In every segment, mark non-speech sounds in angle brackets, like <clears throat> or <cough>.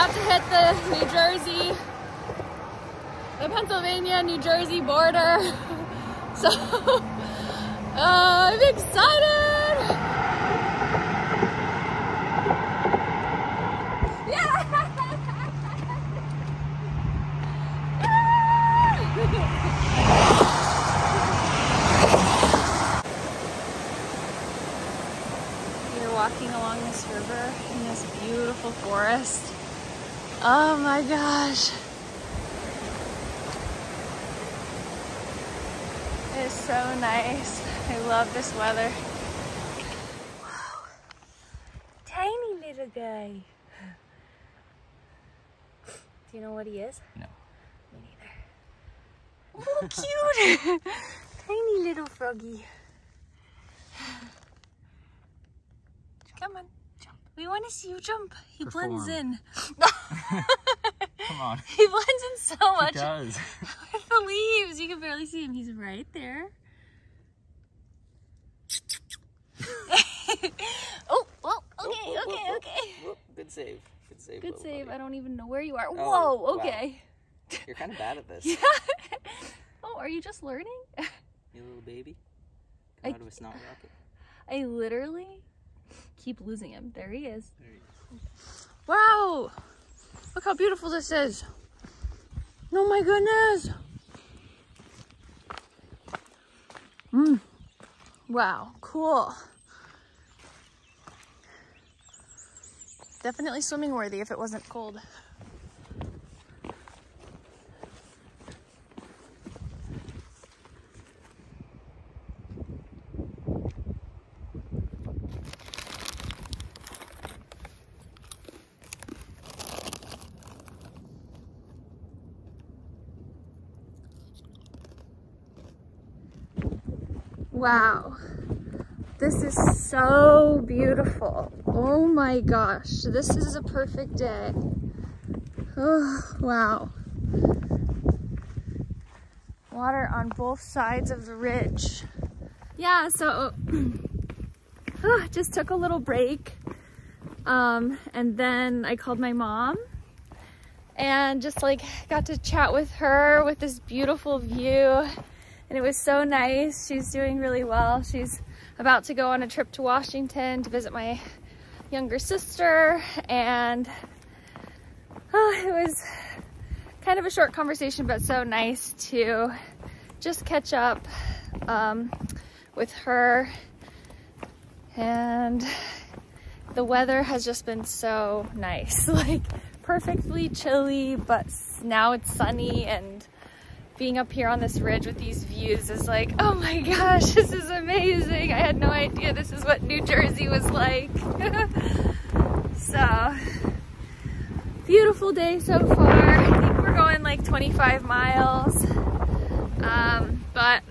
at the New Jersey, the Pennsylvania, New Jersey border. <laughs> So, uh, I'm excited! <laughs> You're walking along this river in this beautiful forest. Oh my gosh. It is so nice. I love this weather. Wow. Tiny little guy. Do you know what he is? No. Me neither. Oh, cute! <laughs> Tiny little froggy. Come on, jump. We want to see you jump. He blends in. <laughs> Come on. <laughs> He blends in so much does. <laughs> with the leaves. You can barely see him. He's right there. oh, well, okay, okay, okay. Good save. Good save. Good save. buddy. I don't even know where you are. Oh, Whoa, wow. okay. You're kind of bad at this. Yeah. oh, are you just learning? You little baby. I- Come out of a snot rocket. I literally keep losing him. There he is. There he is. Wow! Look how beautiful this is. Oh my goodness. Mm. Wow, cool. Definitely swimming worthy if it wasn't cold. Wow. This is so beautiful. Oh my gosh. This is a perfect day. Oh, wow. Water on both sides of the ridge. Yeah, so <clears throat> ah, just took a little break. Um, and then I called my mom and just like got to chat with her with this beautiful view and it was so nice. She's doing really well. She's about to go on a trip to Washington to visit my younger sister, and oh, it was kind of a short conversation, but so nice to just catch up um, with her. And the weather has just been so nice, <laughs> like perfectly chilly, but now it's sunny and being up here on this ridge with these views is like, oh my gosh, <laughs> this is amazing. I had no idea this is what New Jersey was like. <laughs> so, beautiful day so far. I think we're going like 25 miles. Um, but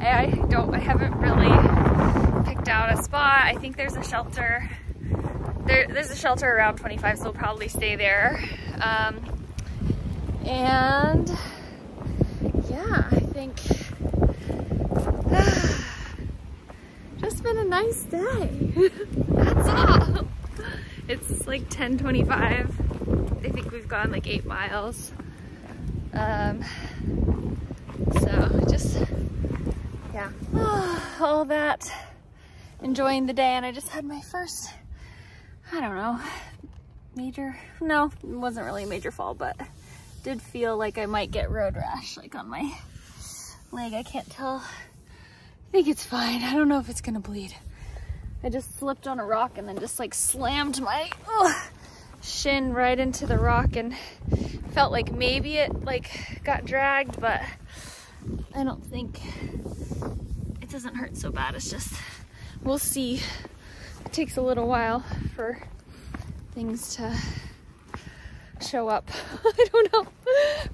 I, I don't, I haven't really picked out a spot. I think there's a shelter. There, there's a shelter around 25, so we'll probably stay there. Um, and yeah, I think <sighs> just been a nice day. <laughs> That's all. It's like 10:25. I think we've gone like eight miles. Um, so just yeah, <sighs> all that. Enjoying the day, and I just had my first. I don't know, major. No, it wasn't really a major fall, but did feel like I might get road rash, like on my leg. I can't tell. I think it's fine. I don't know if it's gonna bleed. I just slipped on a rock and then just like slammed my shin right into the rock and felt like maybe it like got dragged, but I don't think it doesn't hurt so bad. It's just, we'll see. It takes a little while for things to show up. <laughs> I don't know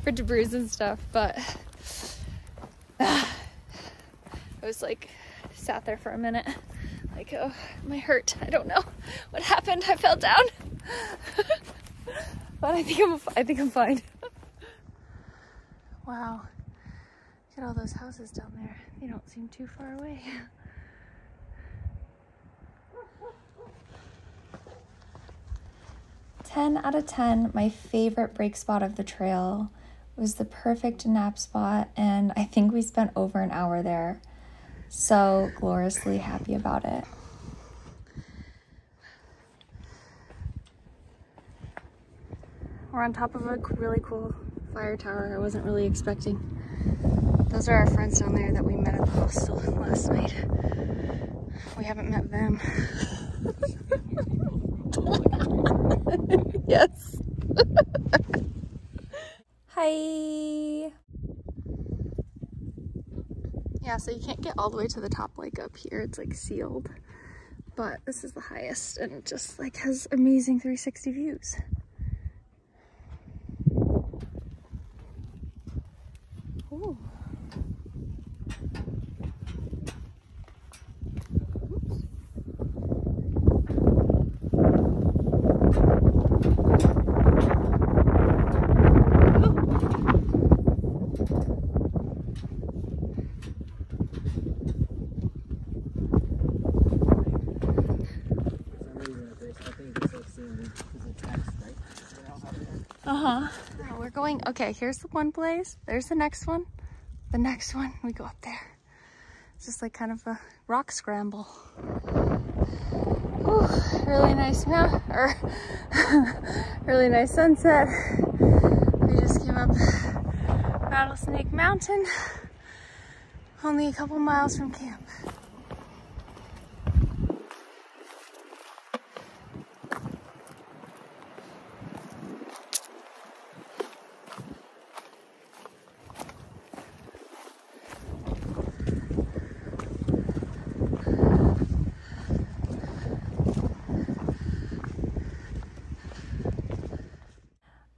for debris and stuff, but <sighs> I was like sat there for a minute, like oh my hurt. I don't know what happened. I fell down, <laughs> but I think I'm I think I'm fine. wow, look at all those houses down there. They don't seem too far away. <laughs> 10 out of 10, my favorite break spot of the trail. It was the perfect nap spot, and I think we spent over an hour there. So gloriously happy about it. We're on top of a really cool fire tower I wasn't really expecting. Those are our friends down there that we met at the hostel last night. We haven't met them. <laughs> yes. <laughs> Hi. Yeah, so you can't get all the way to the top like up here. It's like sealed. But this is the highest and just like has amazing 360 views. Uh-huh. We're going, okay, here's the one place. There's the next one. The next one, we go up there. It's just like kind of a rock scramble. Ooh, really nice mount, or <laughs> really nice sunset. We just came up Rattlesnake Mountain, only a couple miles from camp.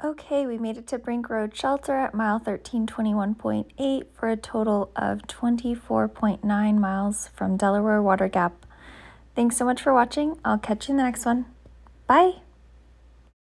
Okay, we made it to Brink Road Shelter at mile 1321.8 for a total of 24.9 miles from Delaware Water Gap. Thanks so much for watching. I'll catch you in the next one. Bye!